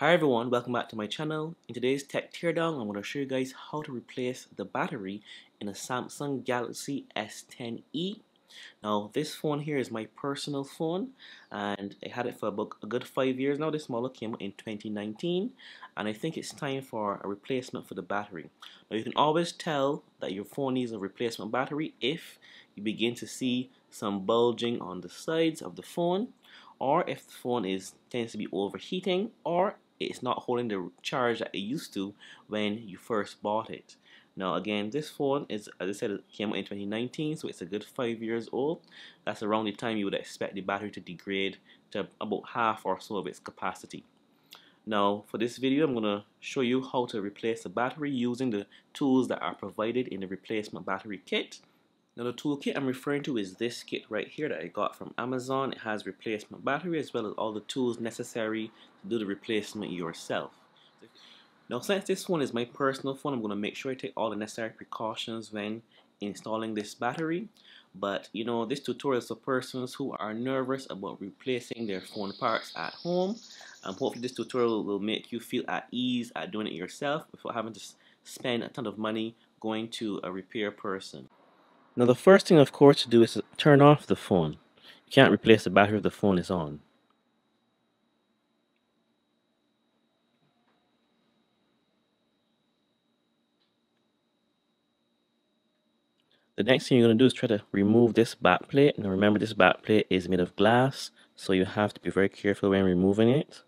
Hi everyone, welcome back to my channel. In today's tech teardown, I'm going to show you guys how to replace the battery in a Samsung Galaxy S10e. Now this phone here is my personal phone and I had it for about a good 5 years now. This model came out in 2019 and I think it's time for a replacement for the battery. Now you can always tell that your phone needs a replacement battery if you begin to see some bulging on the sides of the phone or if the phone is tends to be overheating or it's not holding the charge that it used to when you first bought it. Now again, this phone is, as I said, it came out in 2019, so it's a good five years old. That's around the time you would expect the battery to degrade to about half or so of its capacity. Now, for this video, I'm going to show you how to replace the battery using the tools that are provided in the replacement battery kit. Now the toolkit I'm referring to is this kit right here that I got from Amazon. It has replacement battery as well as all the tools necessary to do the replacement yourself. Now since this one is my personal phone, I'm going to make sure I take all the necessary precautions when installing this battery. But you know, this tutorial is for persons who are nervous about replacing their phone parts at home. And hopefully this tutorial will make you feel at ease at doing it yourself without having to spend a ton of money going to a repair person. Now the first thing of course to do is to turn off the phone. You can't replace the battery if the phone is on. The next thing you're going to do is try to remove this back plate. Now remember this back plate is made of glass, so you have to be very careful when removing it.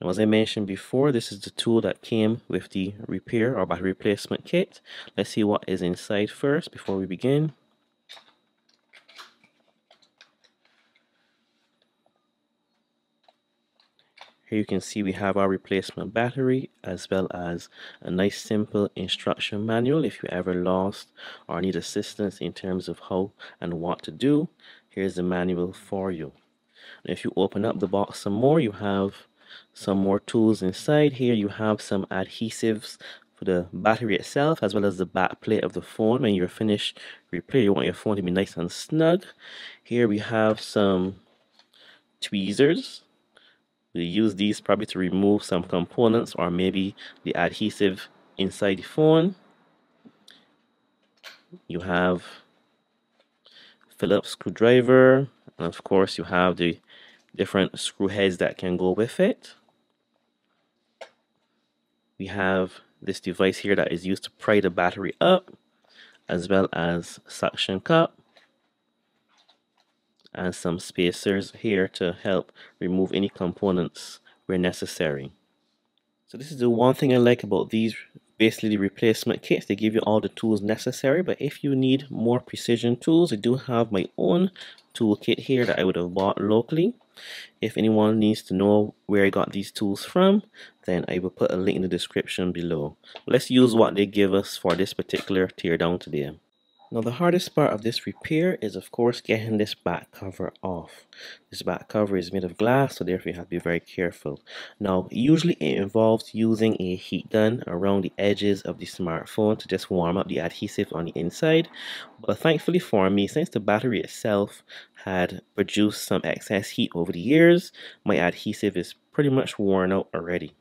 Now, as I mentioned before, this is the tool that came with the repair or battery replacement kit. Let's see what is inside first before we begin. Here you can see we have our replacement battery as well as a nice simple instruction manual if you ever lost or need assistance in terms of how and what to do. Here's the manual for you. And if you open up the box some more, you have some more tools inside here. You have some adhesives for the battery itself as well as the back plate of the phone. When you're finished repair you want your phone to be nice and snug. Here we have some tweezers. We use these probably to remove some components or maybe the adhesive inside the phone. You have Phillips screwdriver and of course you have the different screw heads that can go with it. We have this device here that is used to pry the battery up as well as suction cup and some spacers here to help remove any components where necessary. So this is the one thing I like about these basically the replacement kits they give you all the tools necessary but if you need more precision tools I do have my own toolkit here that I would have bought locally if anyone needs to know where I got these tools from, then I will put a link in the description below. Let's use what they give us for this particular teardown today. Now the hardest part of this repair is of course getting this back cover off. This back cover is made of glass so therefore you have to be very careful. Now usually it involves using a heat gun around the edges of the smartphone to just warm up the adhesive on the inside. But thankfully for me since the battery itself had produced some excess heat over the years my adhesive is pretty much worn out already.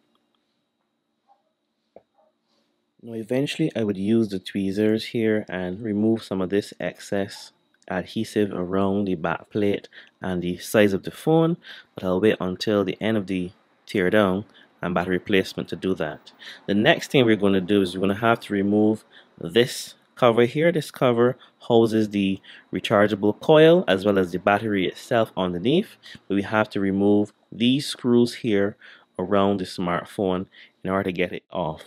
Now eventually I would use the tweezers here and remove some of this excess adhesive around the back plate and the size of the phone but I'll wait until the end of the tear down and battery replacement to do that. The next thing we're going to do is we're going to have to remove this cover here. This cover houses the rechargeable coil as well as the battery itself underneath. But we have to remove these screws here around the smartphone in order to get it off.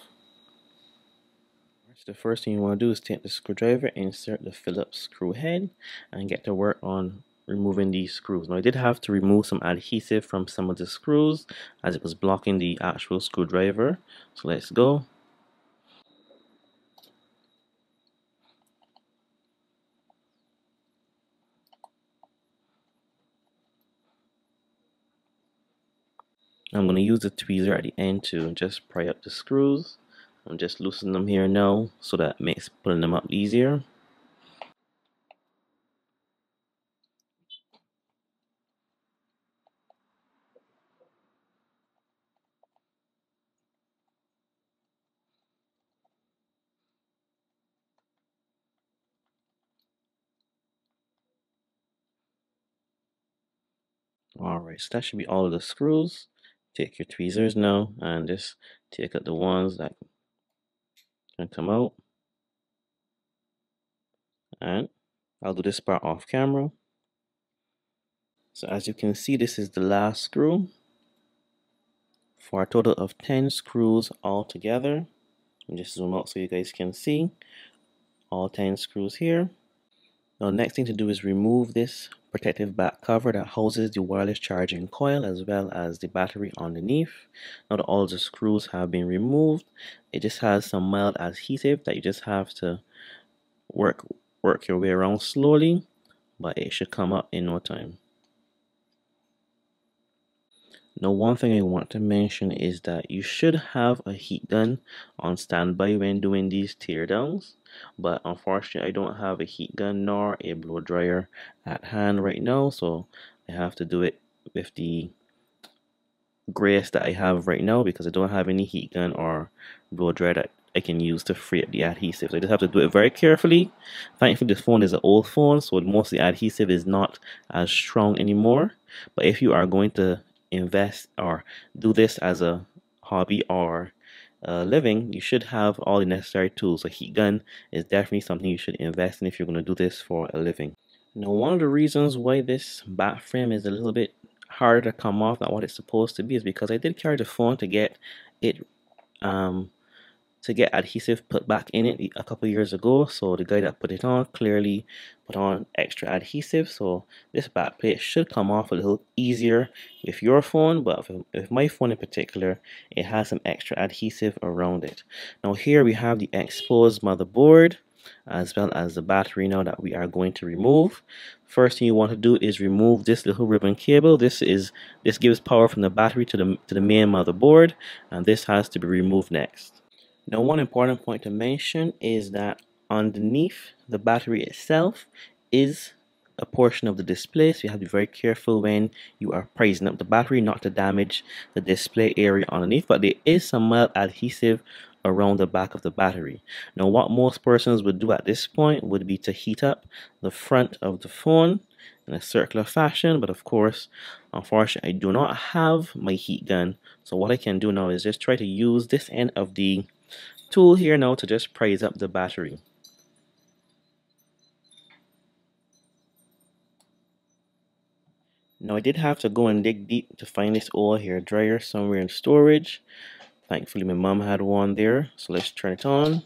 So the first thing you want to do is take the screwdriver, insert the Phillips screw head, and get to work on removing these screws. Now I did have to remove some adhesive from some of the screws as it was blocking the actual screwdriver. So let's go. I'm going to use the tweezer at the end to just pry up the screws. I'm just loosening them here now so that makes pulling them up easier. Alright, so that should be all of the screws. Take your tweezers now and just take out the ones that can come out. And I'll do this part off camera. So as you can see, this is the last screw for a total of 10 screws all together. And just zoom out so you guys can see all 10 screws here. Now next thing to do is remove this protective back cover that houses the wireless charging coil as well as the battery underneath. Now that all the screws have been removed, it just has some mild adhesive that you just have to work work your way around slowly, but it should come up in no time. Now one thing I want to mention is that you should have a heat gun on standby when doing these teardowns but unfortunately I don't have a heat gun nor a blow dryer at hand right now so I have to do it with the grace that I have right now because I don't have any heat gun or blow dryer that I can use to free up the adhesive. So I just have to do it very carefully. Thankfully this phone is an old phone so most of the adhesive is not as strong anymore. But if you are going to invest or do this as a hobby or uh, living, you should have all the necessary tools. A heat gun is definitely something you should invest in if you're going to do this for a living. Now, one of the reasons why this back frame is a little bit harder to come off than what it's supposed to be is because I did carry the phone to get it um, to get adhesive put back in it a couple years ago. So the guy that put it on clearly put on extra adhesive. So this back plate should come off a little easier with your phone but with my phone in particular it has some extra adhesive around it. Now here we have the exposed motherboard as well as the battery now that we are going to remove. First thing you want to do is remove this little ribbon cable. This is this gives power from the battery to the to the main motherboard and this has to be removed next now one important point to mention is that underneath the battery itself is a portion of the display so you have to be very careful when you are prising up the battery not to damage the display area underneath but there is some mild adhesive around the back of the battery. Now what most persons would do at this point would be to heat up the front of the phone in a circular fashion but of course unfortunately I do not have my heat gun so what I can do now is just try to use this end of the tool here now to just prise up the battery. Now I did have to go and dig deep to find this oil hair dryer somewhere in storage. Thankfully my mom had one there, so let's turn it on.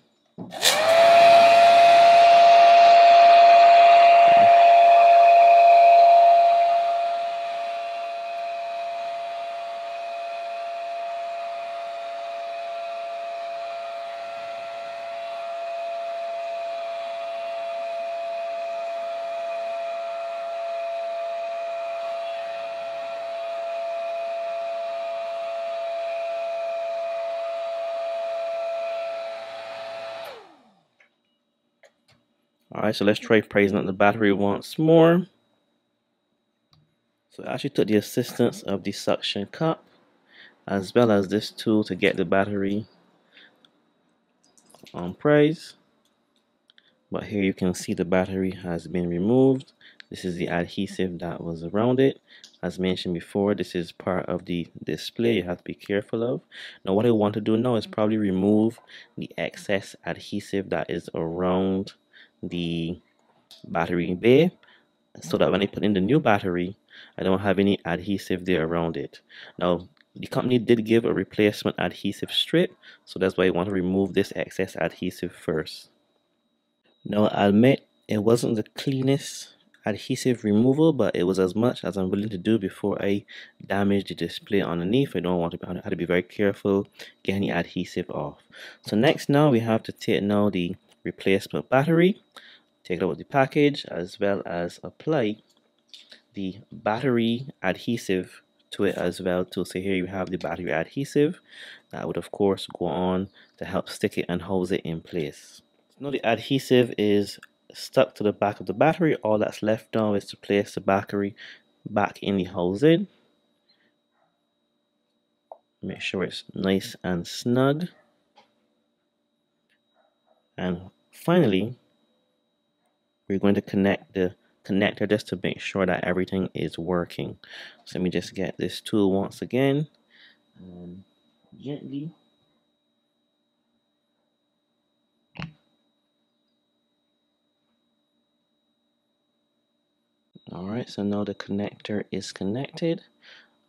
Alright, so let's try prising up the battery once more. So I actually took the assistance of the suction cup as well as this tool to get the battery on prize. But here you can see the battery has been removed. This is the adhesive that was around it. As mentioned before, this is part of the display you have to be careful of. Now what I want to do now is probably remove the excess adhesive that is around the battery bay so that when I put in the new battery I don't have any adhesive there around it. Now the company did give a replacement adhesive strip so that's why I want to remove this excess adhesive first. Now I'll admit it wasn't the cleanest adhesive removal but it was as much as I'm willing to do before I damage the display underneath. I don't want to I have to be very careful getting the adhesive off. So next now we have to take now the replacement battery take it out of the package as well as apply the battery adhesive to it as well too so here you have the battery adhesive. That would of course go on to help stick it and hold it in place. Now the adhesive is stuck to the back of the battery. All that's left now is to place the battery back in the housing make sure it's nice and snug. And finally we're going to connect the connector just to make sure that everything is working. So let me just get this tool once again and gently Alright, so now the connector is connected.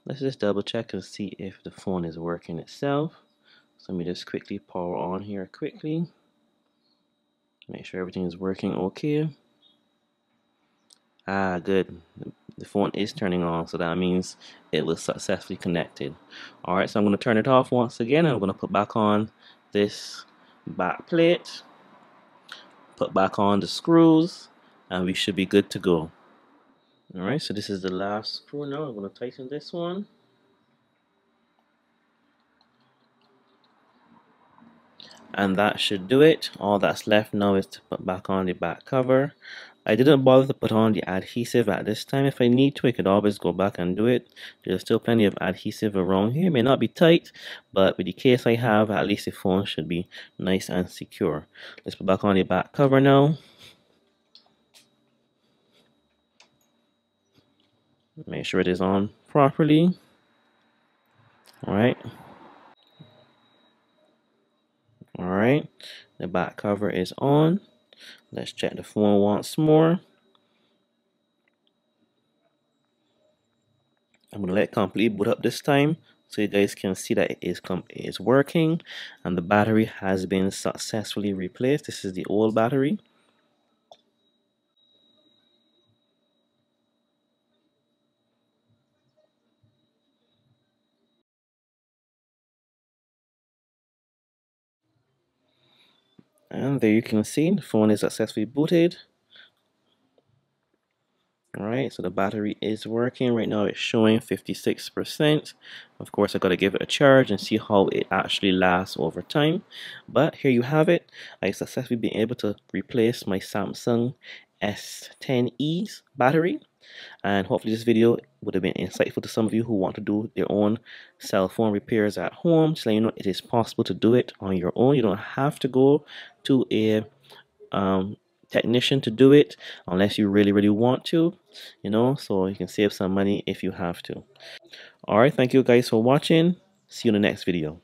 Let's just double check and see if the phone is working itself. So let me just quickly power on here quickly. Make sure everything is working okay. Ah, good. The phone is turning on, so that means it was successfully connected. Alright, so I'm going to turn it off once again. and I'm going to put back on this back plate. Put back on the screws. And we should be good to go. Alright, so this is the last screw now. I'm going to tighten this one. And that should do it. All that's left now is to put back on the back cover. I didn't bother to put on the adhesive at this time. If I need to, I could always go back and do it. There's still plenty of adhesive around here. It may not be tight, but with the case I have, at least the phone should be nice and secure. Let's put back on the back cover now. Make sure it is on properly. Alright. Alright. The back cover is on. Let's check the phone once more. I'm to let complete boot up this time so you guys can see that it is, it is working and the battery has been successfully replaced. This is the old battery. And there you can see the phone is successfully booted. Alright, so the battery is working. Right now it's showing 56%. Of course, I've got to give it a charge and see how it actually lasts over time. But here you have it. I successfully been able to replace my Samsung S10e's battery and hopefully this video would have been insightful to some of you who want to do their own cell phone repairs at home let you know it is possible to do it on your own you don't have to go to a um, technician to do it unless you really really want to you know? So you can save some money if you have to. All right thank you guys for watching. See you in the next video